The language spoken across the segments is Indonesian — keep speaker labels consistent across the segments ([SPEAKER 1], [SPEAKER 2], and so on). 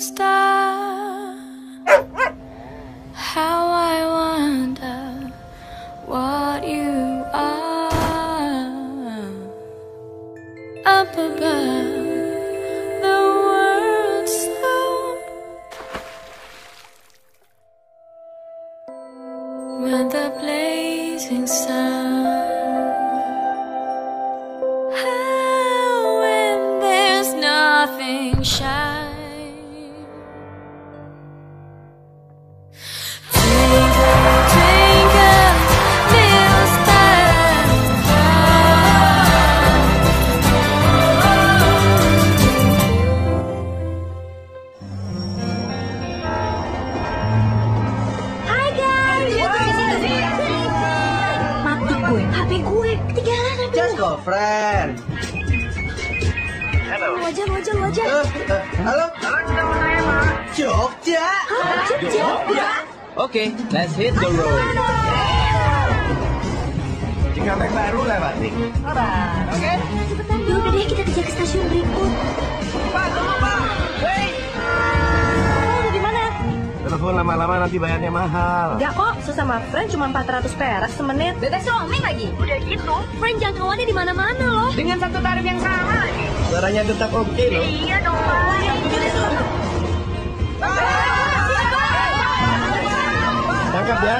[SPEAKER 1] star. How I wonder what you are up above. The world so when the blazing sun.
[SPEAKER 2] Just go, friend.
[SPEAKER 3] Lu aja, lu aja, lu aja.
[SPEAKER 2] Eh, eh, halo? Jogja.
[SPEAKER 3] Hah, Jogja?
[SPEAKER 4] Oke, let's hit the road.
[SPEAKER 2] Cikampek baru lewat nih. Lama-lama nanti bayarnya mahal.
[SPEAKER 5] Enggak kok, sesama friend cuma 400 perak semenit.
[SPEAKER 3] Bebas roaming lagi. Udah gitu, friend jangkauannya di mana-mana loh.
[SPEAKER 5] Dengan satu tarif yang sama lagi.
[SPEAKER 2] Suaranya tetap oke loh.
[SPEAKER 3] Iya dong, Pak.
[SPEAKER 2] Tangkap ya.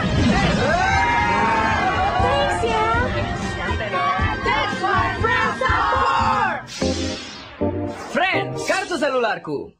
[SPEAKER 3] Thanks ya.
[SPEAKER 4] Friends, kartu selularku.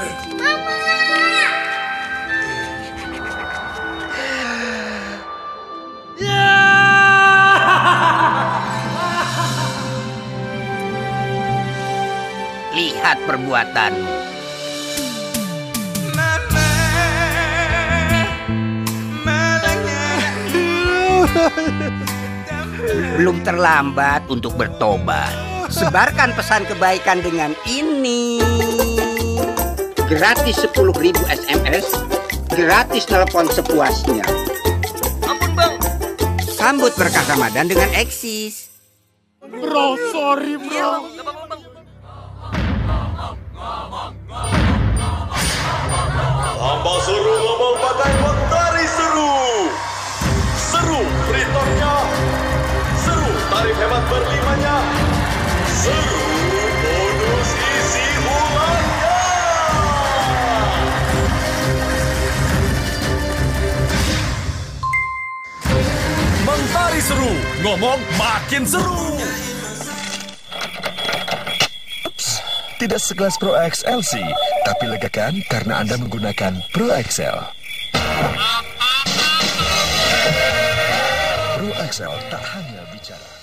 [SPEAKER 6] Lihat perbuatanmu. Belum terlambat untuk bertobat. Sebarkan pesan kebaikan dengan ini. Gratis 10.000 SMS, gratis telepon sepuasnya. Ampun bang. Sambut berkah Ramadan dengan eksis.
[SPEAKER 7] Bro, sorry bro.
[SPEAKER 8] Hamba ngomong makin seru.
[SPEAKER 7] Tidak sekelas Pro XL sih, tapi legakan karena Anda menggunakan Pro XL. Pro XL tak hanya bicara.